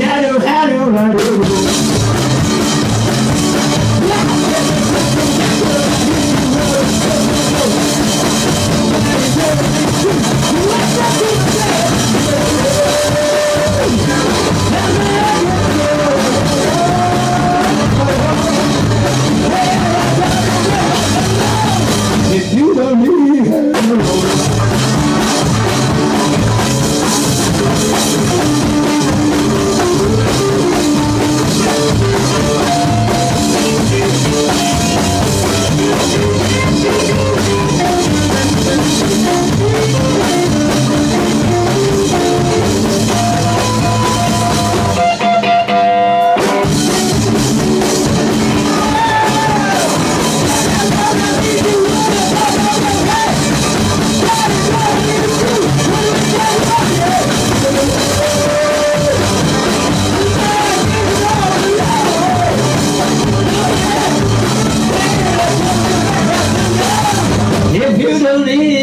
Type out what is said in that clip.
hello, hello, hello. If you don't need believe.